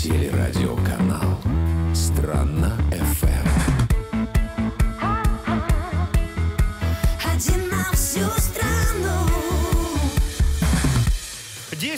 Телерадиоканал Страна FM.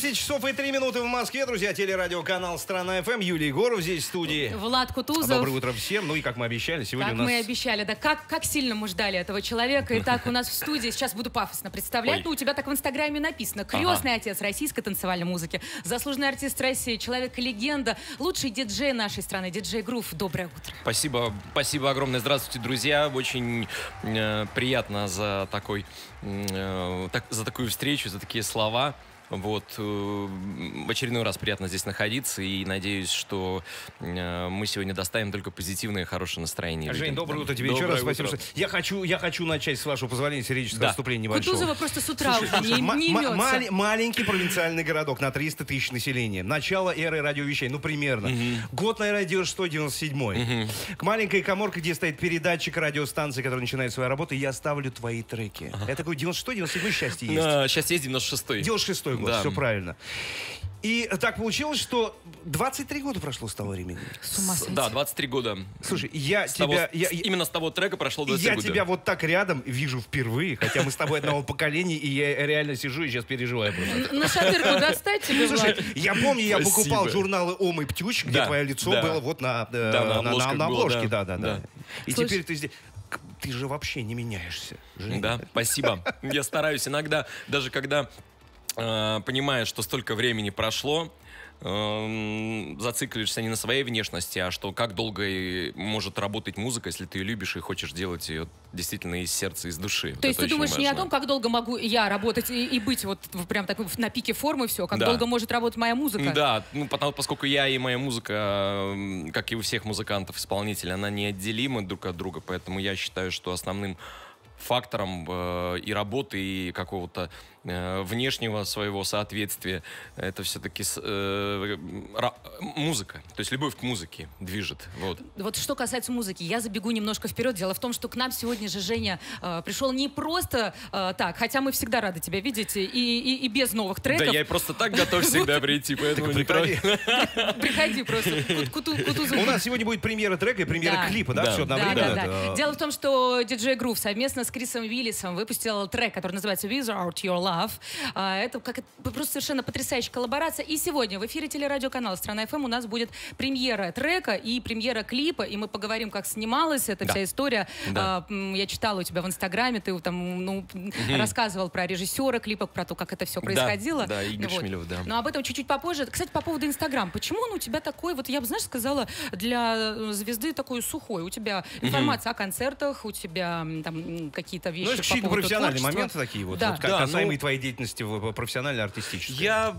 10 часов и 3 минуты в Москве, друзья. Телерадиоканал Страна ФМ. Юлий Егоров здесь в студии. Влад Кутузов. Доброе утро всем. Ну и как мы обещали, сегодня Как у нас... мы обещали, да как, как сильно мы ждали этого человека. Итак, у нас в студии, сейчас буду пафосно представлять, Ой. ну у тебя так в Инстаграме написано, крестный отец российской танцевальной музыки, заслуженный артист России, человек-легенда, лучший диджей нашей страны, диджей Грув. Доброе утро. Спасибо, спасибо огромное. Здравствуйте, друзья. Очень э, приятно за такой, э, так- за такую встречу, за такие слова. Вот э, в очередной раз приятно здесь находиться и надеюсь, что э, мы сегодня доставим только позитивное и хорошее настроение. Жень, людям. доброе утро тебе еще раз. Спасибо, утро. что... Я хочу, я хочу начать, с вашего позволения, сирическое Да. выступление небольшого. Кутузова просто с утра Слушай, уже не, не имется. маленький провинциальный городок на 300 тысяч населения. Начало эры радиовещей, ну примерно. Год, наверное, 96-97. К маленькой коморке, где стоит передатчик радиостанции, которая начинает свою работу, я ставлю твои треки. Это такой 96-97 счастье есть. А, Сейчас есть 96-й. 96 год, Да. все правильно. И так получилось, что 23 года прошло с того времени. С ума сойти. Да, 23 года. Слушай, я С того- тебя... я- с- я- именно с того трека прошло 23 я года. тебя вот так рядом вижу впервые, хотя мы с тобой одного поколения, и я реально сижу и сейчас переживаю просто. На шатырку достать тебе, Слушай, я помню, я покупал журналы «Ом» и «Птюч», где твое лицо было вот на, э, обложке. да, Да, да. И теперь ты здесь... Ты же вообще не меняешься. Жень. Да, спасибо. Я стараюсь иногда, даже когда понимаешь, что столько времени прошло, эм, зацикливаешься не на своей внешности, а что как долго и может работать музыка, если ты ее любишь и хочешь делать ее действительно из сердца, из души. Вот То есть это ты думаешь не о важно. том, как долго могу я работать и, и быть вот прям так на пике формы все, как Да. долго может работать моя музыка? Да, ну, потому, поскольку я и моя музыка, м, как и у всех музыкантов, исполнителей, она неотделима друг от друга, поэтому я считаю, что основным фактором э, и работы, и какого-то э, внешнего своего соответствия это все-таки музыка. То есть любовь к музыке движет. Вот. Вот что касается музыки, я забегу немножко вперед. Дело в том, что к нам сегодня же Женя э, пришел не просто э, так, хотя мы всегда рады тебя видеть и, и, и без новых треков. Да, я и просто так готов всегда прийти, поэтому не Приходи. Приходи просто. У нас сегодня будет премьера трека и премьера клипа, да? Да. Все Да, одновременно? да, Это- да. Дело в том, что диджей Грув совместно с Крисом Уиллисом выпустил трек, который называется Without Your Love. А, Это как просто совершенно потрясающая коллаборация. И сегодня в эфире телерадиоканала Страна ФМ у нас будет премьера трека и премьера клипа, и мы поговорим, как снималась эта Да. вся история. Да. А, Я читала у тебя в Инстаграме, ты там ну, рассказывал про режиссера клипа, про то, как это все происходило. да, Игорь Вот. Шмелев, да. Но об этом чуть-чуть попозже. Кстати, по поводу Инстаграм. Почему он у тебя такой, вот я бы, знаешь, сказала, для э, звезды такой сухой? У тебя информация о концертах, у тебя там какие-то вещи Ну, это по поводу профессиональные творчества. моменты такие вот, Да. вот как Да, касаемые ну- твоей деятельности в профессионально-артистической. Я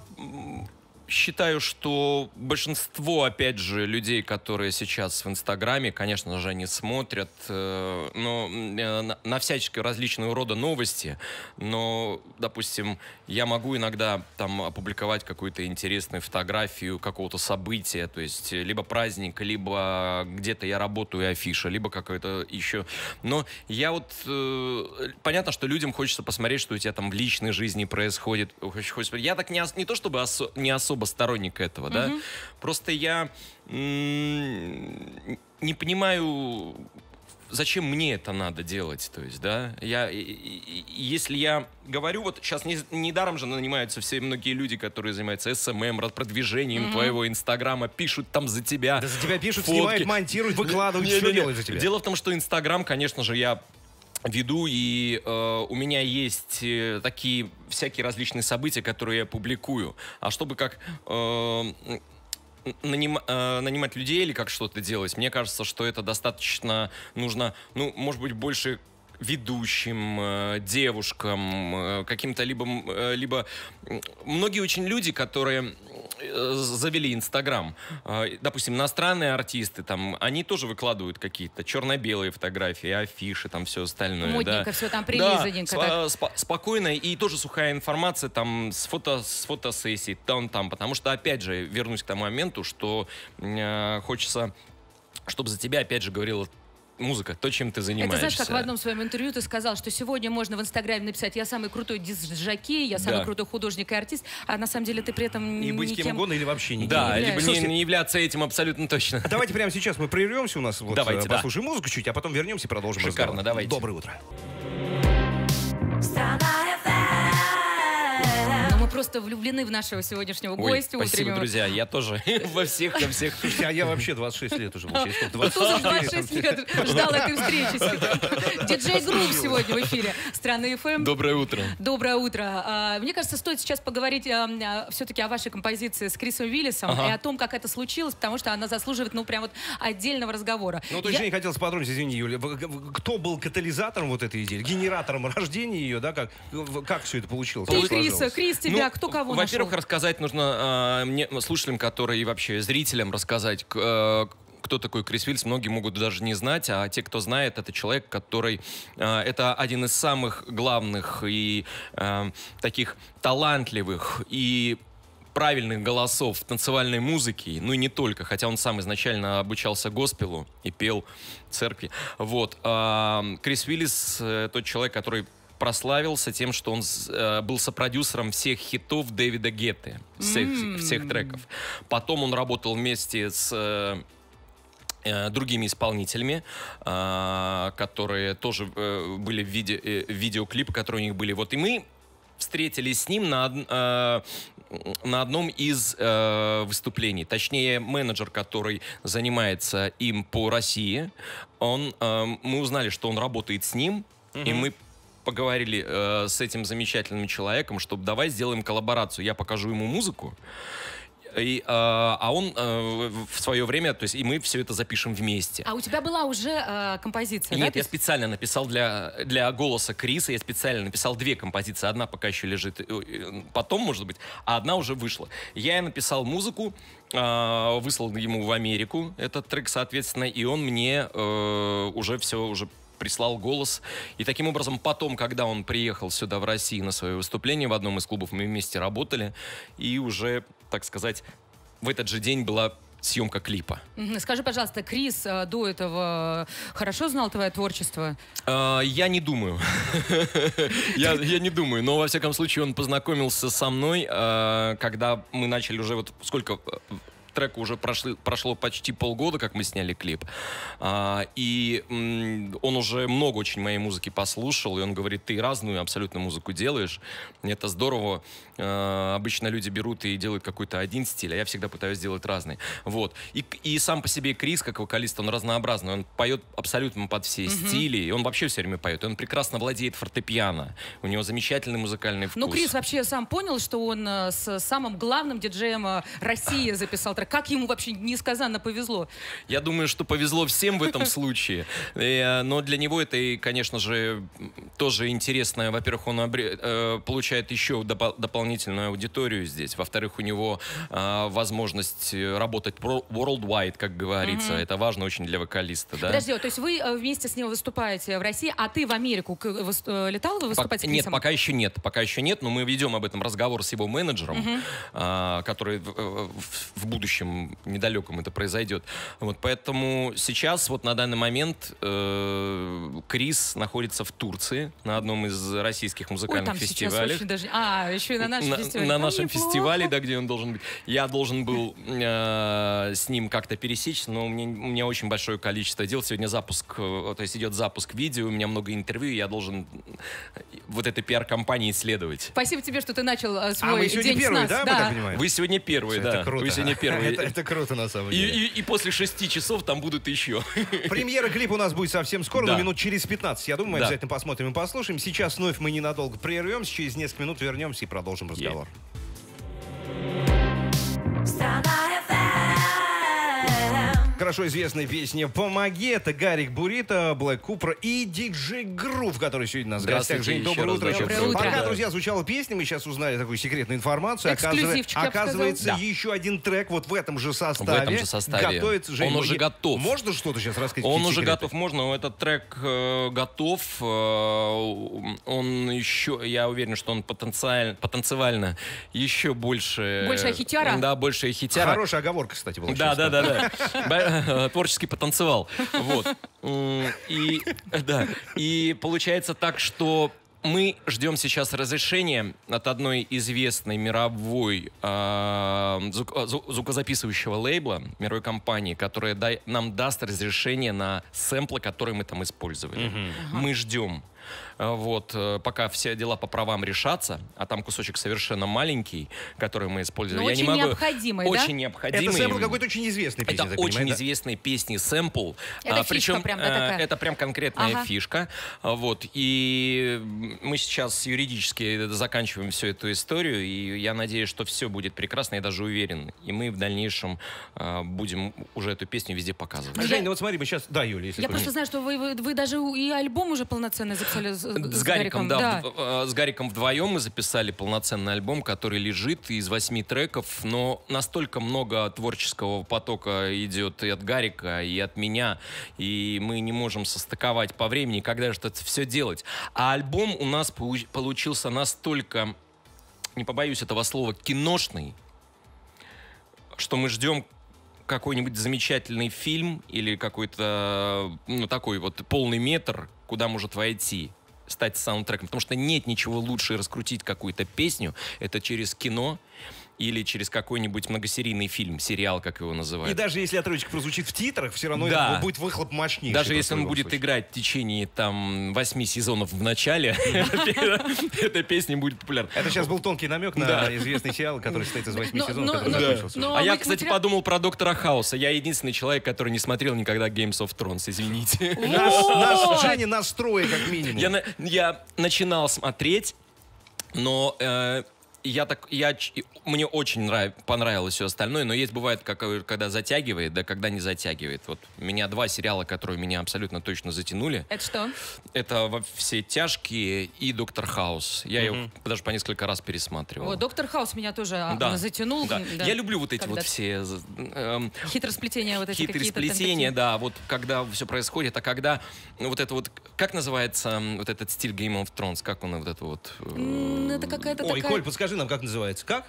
считаю, что большинство, опять же, людей, которые сейчас в Инстаграме, конечно же, они смотрят э, но, э, на, на всяческие различного рода новости, но, допустим, я могу иногда там опубликовать какую-то интересную фотографию какого-то события, то есть э, либо праздник, либо где-то я работаю и афиша, либо какое-то еще. Но я вот... э, понятно, что людям хочется посмотреть, что у тебя там в личной жизни происходит. Я так не, ос- не то чтобы осо- не особо сторонник этого, да. Просто я не понимаю, зачем мне это надо делать, то есть, да, я, если я говорю, вот сейчас не, недаром же нанимаются все многие люди, которые занимаются SMM, продвижением твоего Инстаграма, пишут там за тебя. Да за тебя пишут, фотки. снимают, монтируют, выкладывают, Не- все не. делают за тебя. Дело в том, что Инстаграм, конечно же, я веду, и э, у меня есть э, такие всякие различные события, которые я публикую. А чтобы как э, наним- э, нанимать людей или как что-то делать, мне кажется, что это достаточно нужно, ну, может быть, больше ведущим, э, девушкам, э, каким-то либо, э, либо многие очень люди, которые завели Инстаграм, э, допустим, иностранные артисты, там, они тоже выкладывают какие-то черно-белые фотографии, афиши, там все остальное. Модненько да. всё там Да, прилизанненько сп- э, спокойно и тоже сухая информация там с фото с фотосессий там там потому что опять же вернусь к тому моменту что э, хочется чтобы за тебя опять же говорила музыка, то, чем ты Это занимаешься. знаешь, как в одном своем интервью ты сказал, что сегодня можно в Инстаграме написать «Я самый крутой дисжокей, я самый Да. крутой художник и артист», а на самом деле ты при этом И быть кем никем... угодно или вообще никем. Да, не либо не, Слушайте, не являться этим абсолютно точно. Давайте прямо сейчас мы прервемся у нас, вот, Давайте, э, да. послушаем музыку чуть, а потом вернемся и продолжим Шикарно, разговор. давайте. Доброе утро. Страна мы просто влюблены в нашего сегодняшнего Ой, гостя спасибо, утреннего. друзья, я тоже во всех, во всех. Слушайте, а я вообще 26 лет уже был. через сколько? Ну, Тузов 26 26 лет ждал этой встречи. Диджей Грув сегодня в эфире Страны ФМ. Доброе утро. Доброе утро. А, Мне кажется, стоит сейчас поговорить все-таки о вашей композиции с Крисом Уиллисом Ага. и о том, как это случилось, потому что она заслуживает, ну, прям вот отдельного разговора. Ну, точнее, не хотелось подробнее, извини, Юля. Кто был катализатором вот этой идеи? Генератором рождения ее, да? Как, как все это получилось? Ты, Криса? Крис, тебя, Ну, кто кого Во-первых, рассказать нужно а, мне, слушателям, которые и вообще зрителям рассказать, э, кто такой Крис Вильс, многие могут даже не знать, а те, кто знает, это человек, который... э, это один из самых главных и э, таких талантливых и правильных голосов в танцевальной музыке, ну и не только, хотя он сам изначально обучался госпелу и пел в церкви. Вот. Крис Уиллис э, тот человек, который прославился тем, что он э, был сопродюсером всех хитов Дэвида Гетты, всех, всех треков. Потом он работал вместе с э, э, другими исполнителями, а, которые тоже э, были в виде э, видеоклипы, которые у них были. Вот и мы встретились с ним на, э, на одном из э, выступлений. Точнее, менеджер, который занимается им по России, он, э, мы узнали, что он работает с ним, и мы поговорили э, с этим замечательным человеком, чтобы давай сделаем коллаборацию. Я покажу ему музыку, и, э, а он э, в свое время, то есть и мы все это запишем вместе. А у тебя была уже э, композиция, да? Нет, То я специально написал для, для голоса Криса, я специально написал две композиции. Одна пока еще лежит, э, э, потом, может быть, а одна уже вышла. Я написал музыку, э, выслал ему в Америку этот трек, соответственно, и он мне э, уже все уже прислал голос. И таким образом потом, когда он приехал сюда в Россию на свое выступление в одном из клубов, мы вместе работали, и уже, так сказать, в этот же день была съемка клипа. Скажи, пожалуйста, Крис э, до этого хорошо знал твое творчество? А, Я не думаю. я, я не думаю. Но, во всяком случае, он познакомился со мной, а, когда мы начали уже вот сколько э, треку уже прошли, прошло почти полгода, как мы сняли клип. А, и м, он уже много очень моей музыки послушал, и он говорит, ты разную абсолютно музыку делаешь. Это здорово. А, обычно люди берут и делают какой-то один стиль, а я всегда пытаюсь сделать разный. Вот. И, и сам по себе Крис, как вокалист, он разнообразный. Он поет абсолютно под все стили, и он вообще все время поет. И он прекрасно владеет фортепиано. У него замечательный музыкальный вкус. Ну, Крис вообще сам понял, что он э, с самым главным диджеем э, России записал трек. Как ему вообще несказанно повезло? Я думаю, что повезло всем в этом случае. Э, Но для него это, и, конечно же, тоже интересно. Во-первых, он э, получает еще допол- дополнительную аудиторию здесь. Во-вторых, у него э, возможность работать worldwide, как говорится. Это важно очень для вокалиста. Да? Подожди, то есть вы вместе с ним выступаете в России, а ты в Америку летал вы выступать Нет, пока еще нет. Пока еще нет, но мы ведем об этом разговор с его менеджером, который в, в будущем недалеком это произойдет. Вот, поэтому сейчас, вот на данный момент, э, Крис находится в Турции на одном из российских Ой, музыкальных там сейчас фестивалей. очень даже... А, еще и на нашем на, фестивале. на Там нашем неплохо. фестивале, да, где он должен быть. Я должен был э, с ним как-то пересечься, но у меня, у меня очень большое количество дел. Сегодня запуск, э, то есть идет запуск видео, у меня много интервью, я должен э, вот этой пиар-компании исследовать. Спасибо тебе, что ты начал э, свой А сегодня день первые, с нас. да, мы так понимаем? Вы сегодня первые, да. Это круто. Вы сегодня первые. Это, это круто, на самом И, деле. и- и после шести часов там будут еще. Премьера клипа у нас будет совсем скоро, Да. но минут через 15. Я думаю, мы Да. обязательно посмотрим и послушаем. Сейчас вновь мы ненадолго прервемся, через несколько минут вернемся и продолжим разговор. Страна FM. Хорошо известная песня «Помоги». Это Гарик Бурита, Блэк Купра и диджей Грув, который сегодня у нас в гостях. Здравствуйте Жень, доброе утро. Доброе утро. Пока, друзья, звучала песня, мы сейчас узнали такую секретную информацию. Эксклюзивчик, я бы сказала. Оказывается, Да. еще один трек вот в этом же составе. В этом же составе. Готовится. Жень, Он ну, уже готов. Можно что-то сейчас рассказать? Он уже секреты? готов, можно. Этот трек э, готов. э, он еще, я уверен, что он потенциаль, потенциально еще больше... Больше хитяра? Да, больше хитяра. Хорошая оговорка, кстати, была. Да, да, да, да. да, творческий потанцевал. Вот. И, да, и получается так, что мы ждем сейчас разрешения от одной известной мировой а, звук- а, зву- звукозаписывающего лейбла, мировой компании, которая дай- нам даст разрешение на сэмплы, которые мы там использовали. Мы ждем. А, Вот, э, пока все дела по правам решатся, а там кусочек совершенно маленький, который мы использовали. Но Я не очень могу- необходимый, да? Очень необходимый. Это сэмпл какой-то очень известной песни, Это очень понимаю, да? известной песни сэмпл. Это фишка причем прям, да, э, такая? это прям конкретная Ага. фишка. А, Вот. И мы сейчас юридически заканчиваем всю эту историю, и я надеюсь, что все будет прекрасно, я даже уверен. И мы в дальнейшем э, будем уже эту песню везде показывать. Жень, ну вот смотри, мы сейчас... Да, Юля, если Я просто знаю, что вы, вы, вы даже и альбом уже полноценный записали с, С Гариком, да, вд- э, с Гариком вдвоем мы записали полноценный альбом, который лежит из восьми треков, но настолько много творческого потока идет и от Гарика, и от меня, и мы не можем состыковать по времени, когда же это все делать. А альбом у нас получ- получился настолько, не побоюсь этого слова, киношный, что мы ждем какой-нибудь замечательный фильм или какой-то, ну, такой вот полный метр, куда может войти стать саундтреком. Потому что нет ничего лучше раскрутить какую-то песню. Это через кино или через какой-нибудь многосерийный фильм, сериал, как его И называют. даже если отрывочка прозвучит в титрах, все равно Да. это будет выхлоп мощнейший. Даже если он будет случае. играть в течение там восьми сезонов в начале, эта песня будет популярна. Это сейчас был тонкий намек на известный сериал, который состоит из восьми Но- сезонов, который закончился. А я, кстати, подумал про Доктора Хауса. Я единственный человек, который не смотрел никогда Games of Thrones, извините. Нас. Женя нас трое, как минимум. Я начинал смотреть, но э, я так, я, мне очень нрав- понравилось все остальное, но есть бывает, как, э, когда затягивает, да, когда не затягивает. Вот у меня два сериала, которые меня абсолютно точно затянули. Это что? Это во все тяжкие и Доктор Хаус. Я его даже по несколько раз пересматривал. О, Доктор Хаус меня тоже а, Да, затянул. да. Да. Я люблю вот эти вот Когда-то. все з- эм, Хитросплетения вот эти хитрые какие-то. там сплетения, такие. да, вот когда все происходит, а когда ну, вот это вот, как называется вот этот стиль Game of Thrones, как он вот это вот... э, Это какая-то Ой, такая... Коль, подскажи нам, как называется? Как?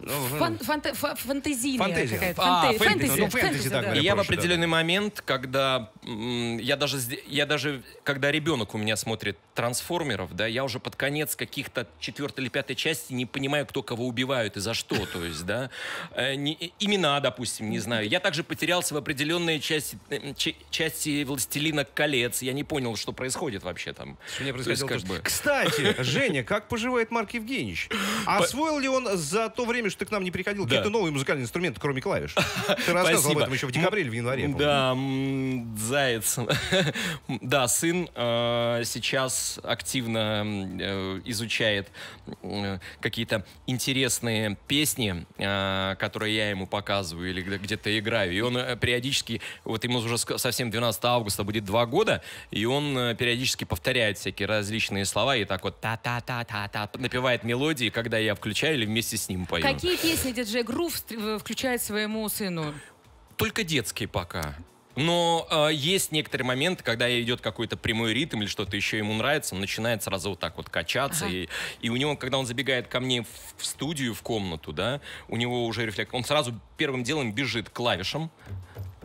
Ну, фан- фа- фантазийная Фантазия. какая-то. А, фэнтези. Ну, фэнтези, фэнтези, так да. я в да. определенный момент, когда я даже, я даже, когда ребенок у меня смотрит трансформеров, да, я уже под конец каких-то четвертой или пятой части не понимаю, кто кого убивают и за что, то есть, да, Э, не- имена, допустим, не знаю. Я также потерялся в определенной части, э, ч- части Властелина колец, я не понял, что происходит вообще там. Мне То есть, происходило как бы- что- Кстати, Женя, как поживает Марк Евгеньевич? Освоил ли он за то время, что ты к нам не приходил, Да. какие-то новые музыкальные инструменты, кроме клавиш? Ты рассказывал об Спасибо. этом еще в декабре или в январе. Да, заяц. Да, сын э, сейчас активно э, изучает э, какие-то интересные песни, э, которые я ему показываю или где- где-то играю. И он э, периодически, вот ему уже совсем 12 августа будет два года, и он периодически повторяет всякие различные слова и так вот та-та-та-та-та напевает мелодии, когда я включаю или вместе с ним пою. Какие песни диджей Грув включает своему сыну? только детские пока. Но э, есть некоторые моменты, когда идет какой-то прямой ритм или что-то еще ему нравится, он начинает сразу вот так вот качаться. Ага. И, и у него, когда он забегает ко мне в, в студию, в комнату, да, у него уже рефлекс. Он сразу первым делом бежит к клавишам,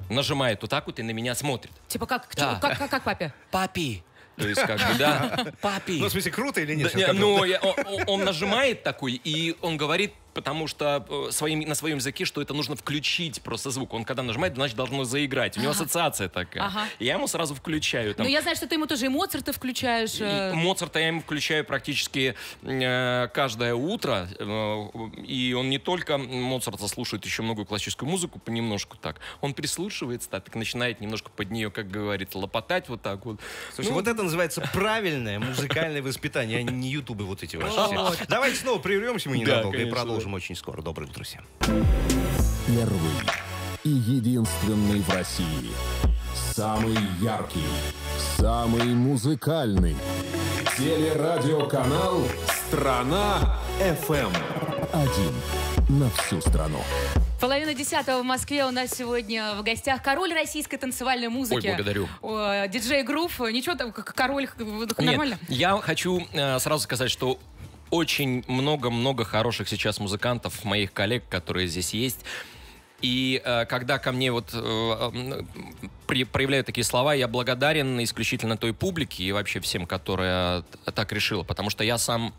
нажимает вот так вот и на меня смотрит. Типа как, Да. как, как, как папе? Папи! То есть как бы, да, папи. Ну, в смысле, круто или нет? Да, как ну, я- он- он нажимает такой, и он говорит, потому что э, своим, на своем языке, что это нужно включить просто звук. Он когда нажимает, значит, должно заиграть. У него ассоциация такая. Ага. И я ему сразу включаю. Там, Ну, я знаю, что ты ему тоже и Моцарта включаешь. и э, Моцарта я ему включаю практически э, каждое утро. э, и он не только Моцарта слушает, еще многую классическую музыку понемножку так. Он прислушивается, так, начинает немножко под нее, как говорится, лопотать вот так вот. Слушай, Ну, вот это называется правильное музыкальное воспитание, а не ютубы вот эти ваши все. Давайте снова прервемся мы ненадолго и конечно, продолжим очень скоро. Доброе утро всем. Первый и единственный в России. Самый яркий, самый музыкальный. Телерадиоканал «Страна FM». Один на всю страну. Половина десятого в Москве у нас сегодня в гостях король российской танцевальной музыки. Ой, благодарю. О, Диджей Грув. Ничего там, как король, Нет, нормально? я хочу э, сразу сказать, что очень много-много хороших сейчас музыкантов, моих коллег, которые здесь есть. И э, когда ко мне вот э, при- проявляют такие слова, я благодарен исключительно той публике и вообще всем, которая так решила, потому что я сам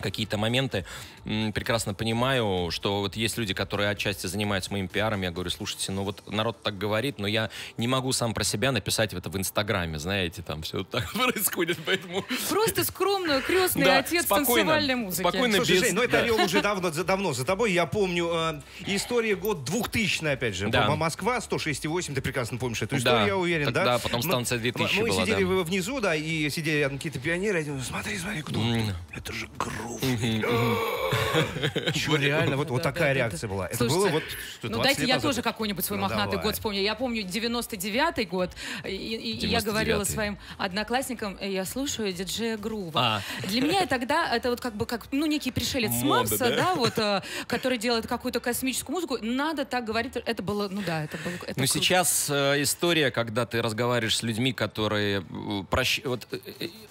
какие-то моменты прекрасно понимаю, что вот есть люди, которые отчасти занимаются моим пиаром, я говорю, слушайте, ну вот народ так говорит, но я не могу сам про себя написать это в Инстаграме, знаете, там все так происходит, поэтому... Просто скромный крестный Да, отец спокойно, танцевальной музыки. спокойно. Слушай, без- Жень, ну это да. орел уже давно, за, давно за тобой. Я помню, э, история год 2000 опять же. Да. Москва, 106,8, ты прекрасно помнишь эту Да. историю, я уверен, Так да? да, потом Мы- станция 2000 Мы, была, сидели да. внизу, да, и сидели рядом какие-то пионеры, я думаю, смотри, смотри, кто тут? Это же грув. Чё, реально, вот, вот такая реакция была. Это было вот Ну 20 дайте я тоже какой-нибудь свой Ну, мохнатый год вспомню. Я помню 99-й год, и, я 99-й. говорила своим одноклассникам, «Э, я слушаю диджея Грува. А. Для меня тогда это вот как бы как, ну, некий пришелец с Марса, да? вот, э, который делает какую-то космическую музыку. Надо так говорить. Это было, ну да, это было Ну, сейчас э, история, когда ты разговариваешь с людьми, которые прощ- вот,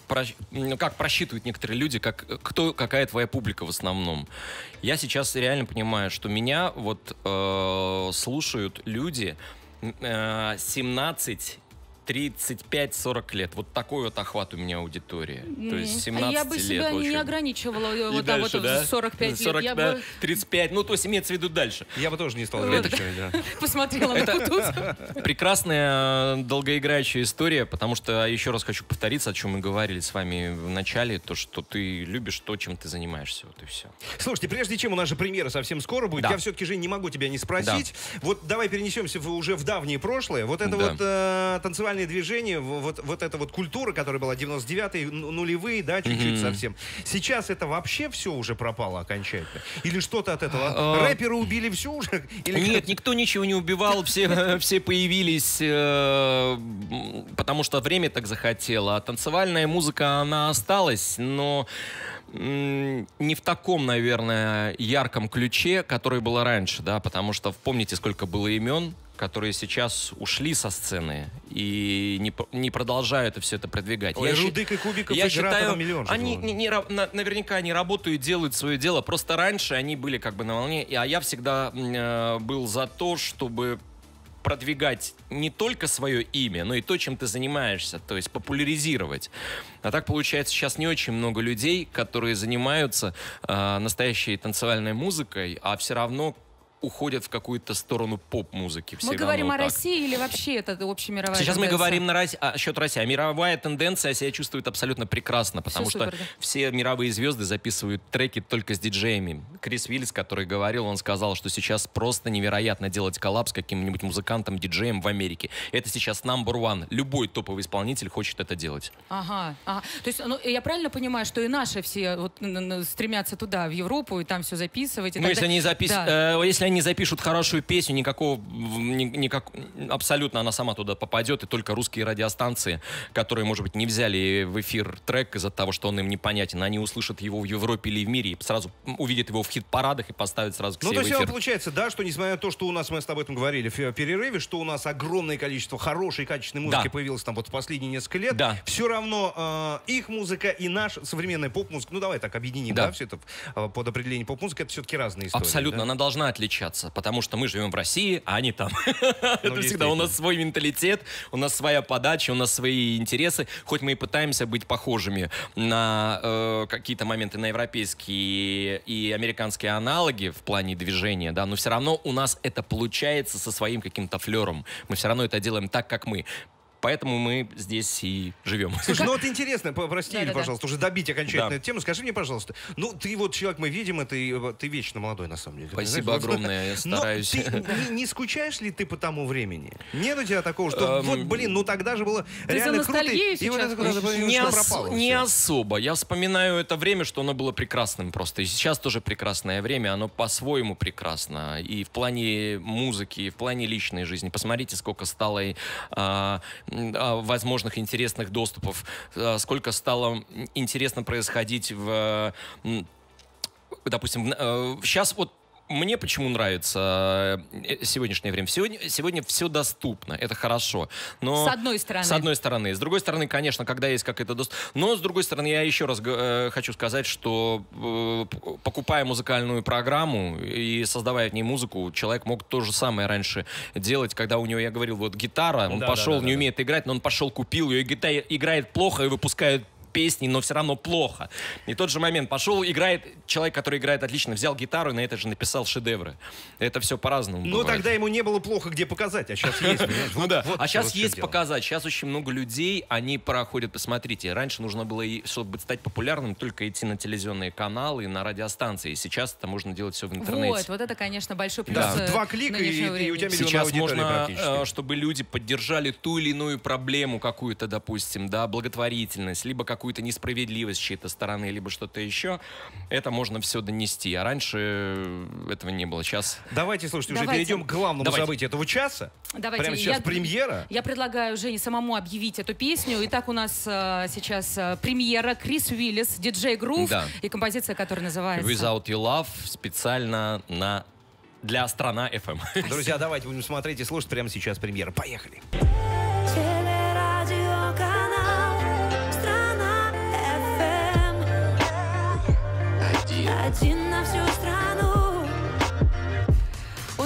прощ- ну, как просчитывают некоторые люди, как, кто, какая твоя публика в основном. Я сейчас реально понимаю, что меня вот э, слушают люди э, 17 35-40 лет. Вот такой вот охват у меня аудитории. То есть М, 17 а я бы лет. себя не ограничивала э, И вот там дальше, вот да? в 45 40, лет. Я да, бы 35. Ну, то есть имеется в виду дальше. Я бы тоже не стал ограничивать, да. посмотрела на Кутузова. Прекрасная э, долгоиграющая история, потому что еще раз хочу повториться, о чем мы говорили с вами в начале, то, что ты любишь то, чем ты занимаешься, вот и все. Слушайте, прежде чем у нас же премьера совсем скоро будет, Да. я все-таки, Жень, не могу тебя не спросить. Вот давай перенесемся в- уже в давнее прошлое. Вот это Да. вот э, танцевальное движение, в- вот, вот эта вот культура, которая была 99-е, ну- нулевые, да, чуть-чуть совсем. Сейчас это вообще все уже пропало окончательно? Или что-то от этого? А, Рэперы убили все уже? Или Нет, как? никто ничего не убивал, все, все появились, э, потому что время так захотело. А танцевальная музыка, она осталась, но не в таком, наверное, ярком ключе, который было раньше, да, потому что помните, сколько было имен, которые сейчас ушли со сцены и не, не продолжают все это продвигать. Ой, Я Рудык и Кубиков, я считаю, миллион они не- не на- наверняка они работают, делают свое дело. Просто раньше они были как бы на волне, а я всегда э, был за то, чтобы продвигать не только свое имя, но и то, чем ты занимаешься, то есть популяризировать. А так получается сейчас не очень много людей, которые занимаются э, настоящей танцевальной музыкой, а все равно уходят в какую-то сторону поп-музыки. Мы говорим равно о так. России или вообще это общемировая Сейчас мы тенденция? говорим на Рос- о счет России. А мировая тенденция себя чувствует абсолютно прекрасно, потому Всё что супер, да. все мировые звезды записывают треки только с диджеями. Крис Виллис, который говорил, он сказал, что сейчас просто невероятно делать коллаб с каким-нибудь музыкантом, диджеем в Америке. Это сейчас number one. Любой топовый исполнитель хочет это делать. Ага, ага. То есть, ну, я правильно понимаю, что и наши все вот, стремятся туда, в Европу, и там все записывать? и Ну, если далее? они, запис... Да. э, если они запишут хорошую песню, никакого, ни- никак... абсолютно она сама туда попадет, и только русские радиостанции, которые, может быть, не взяли в эфир трек из-за того, что он им непонятен, они услышат его в Европе или в мире и сразу увидят его в хит-парадах и поставят сразу к Ну, себе то в есть эфир. получается, да, что несмотря на то, что у нас, мы с тобой этом говорили в э, перерыве, что у нас огромное количество хорошей, качественной музыки Да. появилось там вот в последние несколько лет, Да. все равно э, их музыка и наша современная поп-музыка, ну давай так объединим, да, Да. все это э, под определение поп-музыка, это все-таки разные истории. Абсолютно, да? она должна отличаться, потому что мы живем в России, а они там. Это всегда у нас свой менталитет, у нас своя подача, у нас свои интересы. Хоть мы и пытаемся быть похожими на э, какие-то моменты на европейские и американские аналоги в плане движения, да, но все равно у нас это получается со своим каким-то флером. Мы все равно это делаем так, как мы. Поэтому мы здесь и живем. Слушай, ну вот интересно, прости, Юрий, пожалуйста, уже добить окончательно Да. эту тему. Скажи мне, пожалуйста, ну ты вот человек, мы видим, это э, ты вечно молодой на самом деле. Спасибо огромное, я Но стараюсь. ты не, не скучаешь ли ты по тому времени? Нет у тебя такого, что Эм, вот, блин, ну тогда же было Ты за реально круто. И вот это не, немножко ос- пропало не всё. особо. Я вспоминаю это время, что оно было прекрасным просто. И сейчас тоже прекрасное время, оно по-своему прекрасно. И в плане музыки, и в плане личной жизни. Посмотрите, сколько стало а, возможных интересных доступов, а, сколько стало интересно происходить в... допустим, сейчас вот мне почему нравится э, сегодняшнее время? Сегодня, сегодня все доступно, это хорошо. Но, С одной стороны. С одной стороны. С другой стороны, конечно, когда есть какая-то доступ... Но, с другой стороны, я еще раз э, хочу сказать, что э, покупая музыкальную программу и создавая в ней музыку, человек мог то же самое раньше делать, когда у него, я говорил, вот гитара, он Да, пошел, да, да, не да, умеет играть, но он пошел, купил ее, и гита- играет плохо, и выпускает песни, но все равно плохо. И тот же момент. Пошел, играет человек, который играет отлично, взял гитару и на это же написал шедевры. Это все по-разному Ну, бывает. тогда ему не было плохо где показать, а сейчас есть. Ну да, а сейчас есть показать. Сейчас очень много людей, они проходят, посмотрите, раньше нужно было, и, чтобы стать популярным, только идти на телевизионные каналы и на радиостанции. Сейчас это можно делать все в интернете. Вот, вот это, конечно, большой плюс. Да, э, два клика, и- и у тебя Сейчас можно, практически. э, чтобы люди поддержали ту или иную проблему какую-то, допустим, да, благотворительность, либо какую-то несправедливость с чьей-то стороны, либо что-то еще, это можно все донести. А раньше э, этого не было. Сейчас Давайте, слушайте, уже Давайте. перейдем к главному Давайте. событию этого часа. Давайте, Прямо сейчас я- премьера. Я предлагаю Жене самому объявить эту песню. Итак, у нас э, сейчас э, премьера Крис Уиллис, диджей Грув Да. и композиция, которая называется... Without Your Love специально на для страна FM. Друзья, давайте будем смотреть и слушать прямо сейчас премьера. Поехали. Телерадиоканал Один на всю страну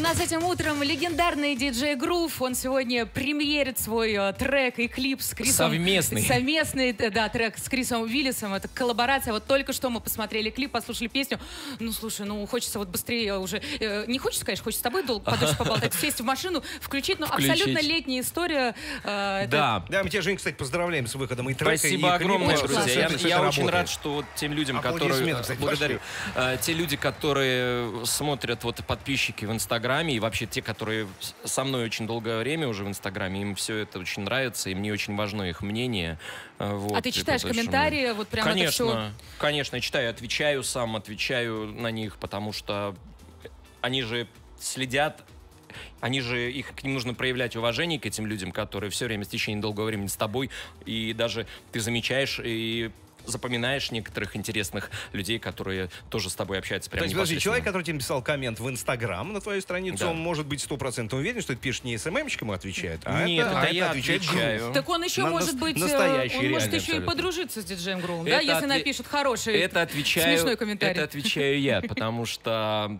нас этим утром легендарный диджей Грув. Он сегодня премьерит свой э, трек и клип с Крисом. Совместный. Совместный, э, да, трек с Крисом Уиллисом. Это коллаборация. Вот только что мы посмотрели клип, послушали песню. Ну, слушай, ну, хочется вот быстрее уже... э, не хочется, конечно, хочется с тобой долго подольше поболтать, сесть в машину, включить. Но Включить. абсолютно летняя история. э, это Да. Да, мы тебя, Жень, кстати, поздравляем с выходом и трека, Спасибо и клипа. огромное, друзья. Я, очень работает. рад, что вот тем людям, которые... Кстати, Благодарю. Э, Те люди, которые смотрят, вот подписчики в Инстаграме, и вообще те, которые со мной очень долгое время уже в Инстаграме, им все это очень нравится, и мне очень важно их мнение. Э, Вот, А ты читаешь что, комментарии? Вот прям это Конечно, всё- конечно, я читаю, отвечаю сам, отвечаю на них, потому что они же следят они же, их к ним нужно проявлять уважение к этим людям, которые все время в течение долгого времени с тобой, и даже ты замечаешь и запоминаешь некоторых интересных людей, которые тоже с тобой общаются То прямо есть, подожди, человек, который тебе написал коммент в Инстаграм на твою страницу, Да. он может быть стопроцентно уверен, что это пишет не СММщик ему отвечает, а Нет, это, это а я отвечает отвечаю. Грув. Так он еще На- может быть, э, настоящий, он может еще и абсолютно. подружиться с диджеем Грувом, да, если отве- напишет хороший, Это отвечаю, смешной комментарий. Это отвечаю я, потому что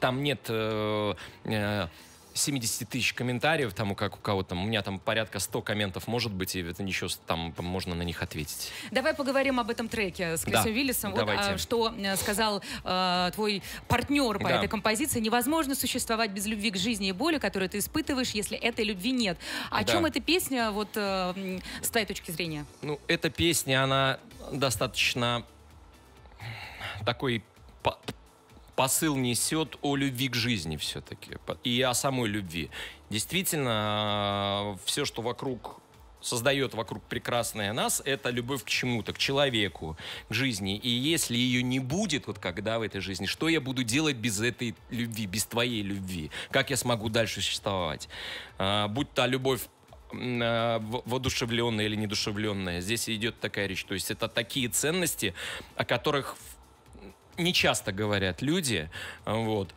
там нет э, э, 70 тысяч комментариев, там как у кого там, у меня там порядка 100 комментов может быть, и это ничего, там можно на них ответить. Давай поговорим об этом треке с Крисом Да, Уиллисом. Вот, а, что э, сказал э, твой партнер по Да. этой композиции. Невозможно существовать без любви к жизни и боли, которую ты испытываешь, если этой любви нет. О Да. чем эта песня, вот м, с твоей точки зрения? Ну, эта песня, она достаточно такой посыл несет о любви к жизни все-таки и о самой любви. Действительно, все, что вокруг создает вокруг прекрасное нас, это любовь к чему-то, к человеку, к жизни. И если ее не будет, вот когда в этой жизни, что я буду делать без этой любви, без твоей любви? Как я смогу дальше существовать? А, будь то любовь э, в- воодушевленная или недушевленная. Здесь идет такая речь. То есть это такие ценности, о которых не часто говорят люди, вот,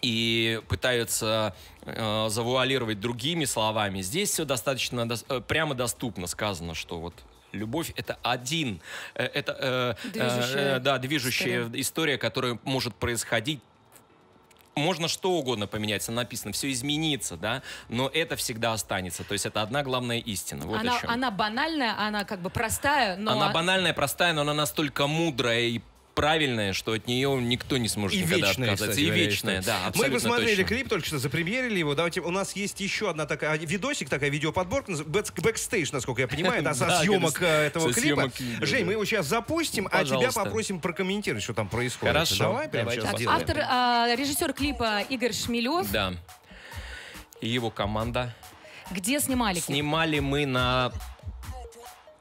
и пытаются э, завуалировать другими словами. Здесь все достаточно дос- э, прямо доступно сказано, что вот любовь это один, э, это э, Движущая э, да, движущая история. которая может происходить можно что угодно поменяться, написано, все изменится, да, но это всегда останется. То есть это одна главная истина. Вот она, она банальная, она как бы простая, но... Она банальная, простая, но она настолько мудрая и правильная, что от нее никто не сможет И никогда вечная, отказаться. кстати и говоря, вечная, да, Мы абсолютно посмотрели точно. клип, только что запремьерили его. Давайте, у нас есть еще одна такая видосик, такая видеоподборка, бэкстейдж, насколько я понимаю, да, со съемок э, этого клипа. Жень, мы его сейчас запустим, а тебя попросим прокомментировать, что там происходит. Хорошо, Давай прямо сейчас автор, а, режиссер клипа Игорь Шмелев. Да. И его команда. Где снимали клип? Снимали мы на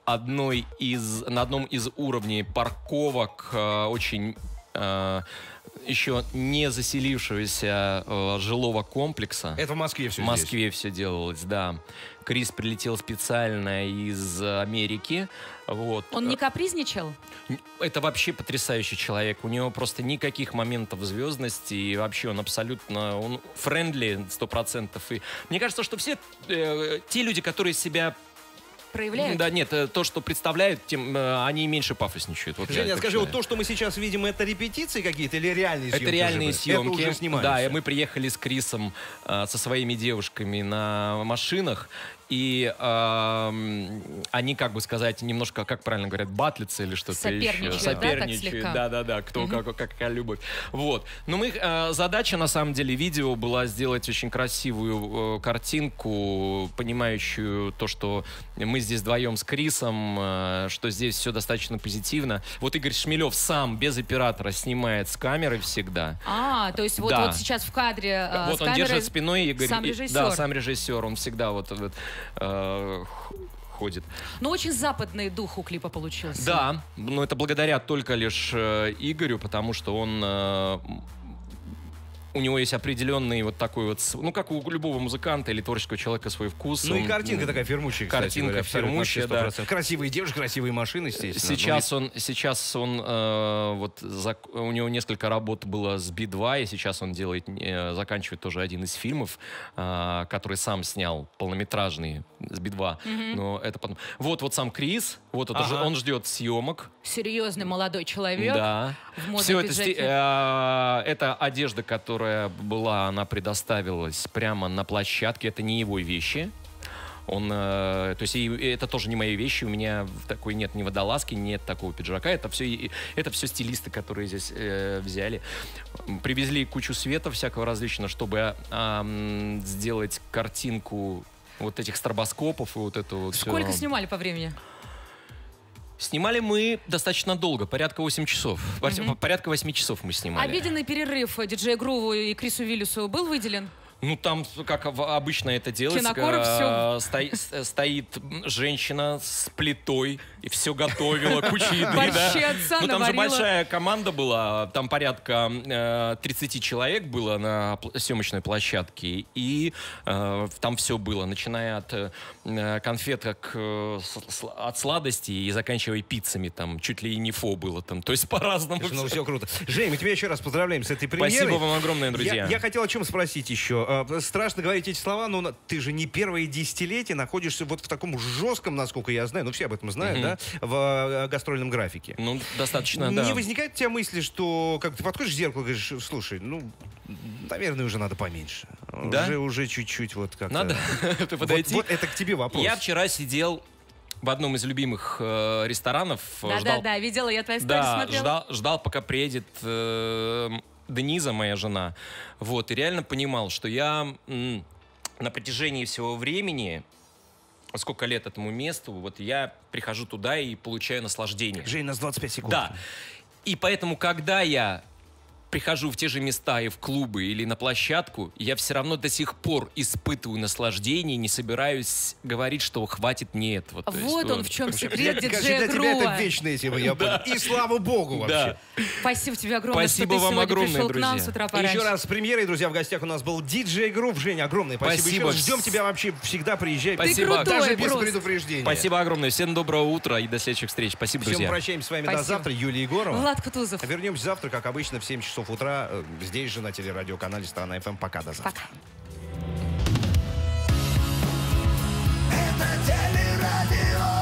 одной из, на одном из уровней парковок э, очень э, еще не заселившегося э, жилого комплекса. Это в Москве все В Москве все делалось, да. Крис прилетел специально из Америки. Вот. Он не капризничал? Это вообще потрясающий человек. У него просто никаких моментов звездности. И вообще он абсолютно... Он френдли, сто процентов. И мне кажется, что все э, те люди, которые себя проявляют? Да, нет, э, то, что представляют, тем э, они меньше пафосничают. Вот Женя, скажи, вот то, что мы сейчас видим, это репетиции какие-то или реальные съемки? Это реальные уже? съемки. Это уже? Да, и мы приехали с Крисом э, со своими девушками на машинах. И эм, они, как бы сказать, немножко, как правильно говорят, батлятся или что-то Соперничают, еще. да, Соперничают, слегка? да-да-да, кто как, как- какая любовь. Вот. Но мы, э, задача, на самом деле, видео была сделать очень красивую э, картинку, понимающую то, что мы здесь вдвоем с Крисом, э, что здесь все достаточно позитивно. Вот Игорь Шмелев сам, без оператора, снимает с камеры всегда. А, то есть вот, Да. вот сейчас в кадре э, Вот он камерой держит спиной Игорь. сам и- режиссер. Да, сам режиссер. Он всегда вот, вот, э, ходит. Но очень западный дух у клипа получился. Да, но это благодаря только лишь э, Игорю, потому что он... у него есть определенный вот такой вот, ну, как у любого музыканта или творческого человека свой вкус. Ну и Он, картинка м, такая фермущая, кстати Картинка говоря, абсолютно фермущая, да. 100%. Красивые девушки, красивые машины, естественно. Сейчас он, сейчас он, э, вот зак- у него несколько работ было с Би-2, и сейчас он делает, э, заканчивает тоже один из фильмов, э, который сам снял, полнометражный с Би-2. Но это потом. Вот, вот сам Крис, вот это же Ага. он ждет съемок. Серьезный молодой человек. Да. в Все это, э, это одежда, которая была, она предоставилась прямо на площадке. Это не его вещи. Он, э, то есть и это тоже не мои вещи. У меня такой нет ни водолазки, нет такого пиджака. Это все, это все стилисты, которые здесь э, взяли. Привезли кучу света всякого различного, чтобы м, сделать картинку вот этих стробоскопов и вот это вот всё. Сколько снимали по времени? Снимали мы достаточно долго, порядка 8 часов. Пор- Порядка 8 часов мы снимали. Обеденный перерыв диджею Груву и Крису Виллису был выделен? Ну, там, как обычно это делается, э, стои- с- стоит женщина с плитой и все готовила, куча еды, да. отца Ну, там же большая команда была, там порядка э, 30 человек было на съемочной площадке, и э, там все было, начиная от э, конфеток, э, с- с- от сладостей и заканчивая пиццами, там чуть ли и не фо было там, то есть по-разному. Ну, все круто. Жень, мы тебя еще раз поздравляем с этой премьерой. Спасибо вам огромное, друзья. Я, я хотел о чем спросить еще. А, Страшно говорить эти слова, но ты же не первое десятилетие находишься вот в таком жестком, насколько я знаю, ну все об этом знают, да, в э, гастрольном графике. Ну, достаточно, Не да. возникает у тебя мысли, что как ты подходишь к зеркалу и говоришь, слушай, ну, наверное, уже надо поменьше. Да? Уже, уже чуть-чуть вот как Надо Вот, подойти. вот это к тебе вопрос. Я вчера сидел в одном из любимых э, ресторанов. э, ждал, Да-да-да, видела, я твои истории да, смотрела. ждал, ждал, пока приедет э, Дениза, моя жена. Вот, и реально понимал, что я на протяжении всего времени, сколько лет этому месту, вот я прихожу туда и получаю наслаждение. Жень, у нас 25 секунд. Да. И поэтому, когда я прихожу в те же места и в клубы или на площадку, я все равно до сих пор испытываю наслаждение, не собираюсь говорить, что хватит мне этого. То есть, Вот он вот. в чем Для, секрет для диджея тебя Грува. это вечная тема, я понял. И слава богу вообще. Да. Спасибо тебе огромное, Спасибо что ты вам сегодня огромное, пришел к нам друзья. с утра пораньше. Еще раз с премьерой, друзья, в гостях у нас был диджей Грув. Женя, огромное спасибо. Спасибо. Еще ждем тебя вообще всегда, приезжай. Ты крутой Даже без просто. предупреждения. Спасибо огромное. Всем доброго утра и до следующих встреч. Спасибо, Всем друзья. прощаемся с вами до Спасибо. завтра. Юлия Егорова. Влад Кутузов. А Вернемся завтра, как обычно, в 7 часов часов утра э, здесь же на телерадиоканале «Страна ФМ». Эм». Пока, до завтра. Пока. Это телерадио.